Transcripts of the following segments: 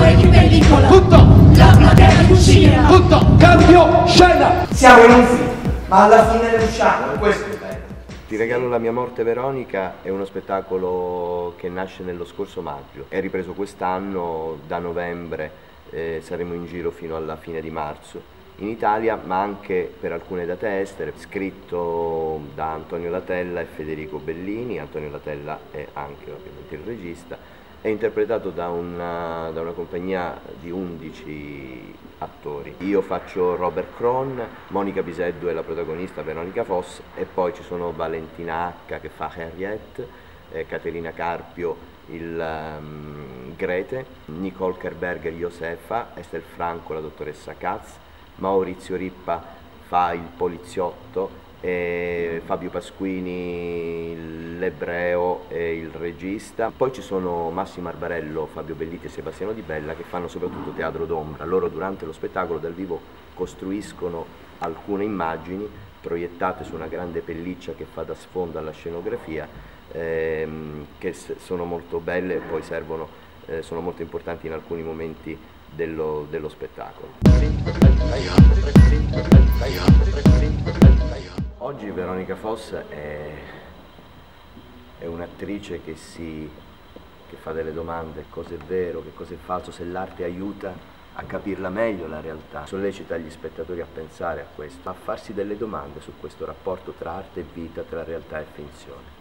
cuore di pellicola. Tutto, La platea di cucina. tutto, cambio scena! Siamo in un film, ma alla fine ne usciamo, e questo è bello. Ti regalo la mia morte Veronica è uno spettacolo che nasce nello scorso maggio, è ripreso quest'anno da novembre, eh, saremo in giro fino alla fine di marzo in Italia ma anche per alcune date estere, scritto da Antonio Latella e Federico Bellini, Antonio Latella è anche ovviamente il regista, è interpretato da una, da una compagnia di 11 attori. Io faccio Robert Cron, Monica Biseddo è la protagonista, Veronica Foss e poi ci sono Valentina H che fa Harriet, eh, Caterina Carpio il um, Grete, Nicole Kerberger Josefa, Esther Franco la dottoressa Katz, Maurizio Rippa fa il poliziotto Fabio Pasquini l'ebreo e il regista. Poi ci sono Massimo Arbarello, Fabio Belliti e Sebastiano Di Bella che fanno soprattutto teatro d'ombra. Loro durante lo spettacolo dal vivo costruiscono alcune immagini proiettate su una grande pelliccia che fa da sfondo alla scenografia ehm, che sono molto belle e poi servono, eh, sono molto importanti in alcuni momenti dello, dello spettacolo. Veronica Foss è, è un'attrice che, che fa delle domande, cosa è vero, che cosa è falso, se l'arte aiuta a capirla meglio la realtà, sollecita gli spettatori a pensare a questo, a farsi delle domande su questo rapporto tra arte e vita, tra realtà e finzione.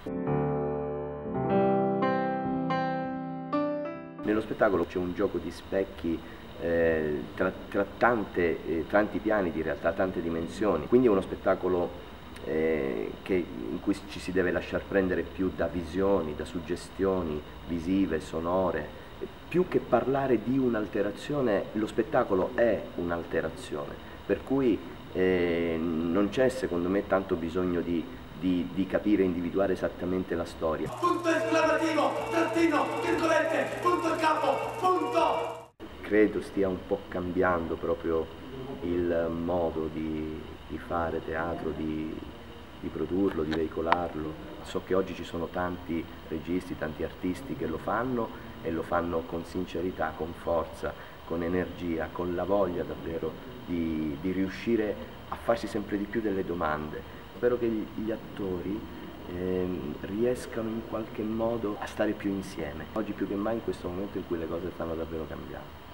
Nello spettacolo c'è un gioco di specchi eh, tra, tra tante, eh, tanti piani di realtà, tante dimensioni, quindi è uno spettacolo eh, che, in cui ci si deve lasciar prendere più da visioni, da suggestioni visive, sonore. Più che parlare di un'alterazione, lo spettacolo è un'alterazione, per cui eh, non c'è secondo me tanto bisogno di, di, di capire e individuare esattamente la storia. Punto esclamativo, trattino, virgolette, punto il capo, punto! Credo stia un po' cambiando proprio il modo di, di fare teatro, di, di, produrlo, di veicolarlo. So che oggi ci sono tanti registi, tanti artisti che lo fanno e lo fanno con sincerità, con forza, con energia, con la voglia davvero di, di riuscire a farsi sempre di più delle domande. Spero che gli attori eh, riescano in qualche modo a stare più insieme, oggi più che mai in questo momento in cui le cose stanno davvero cambiando.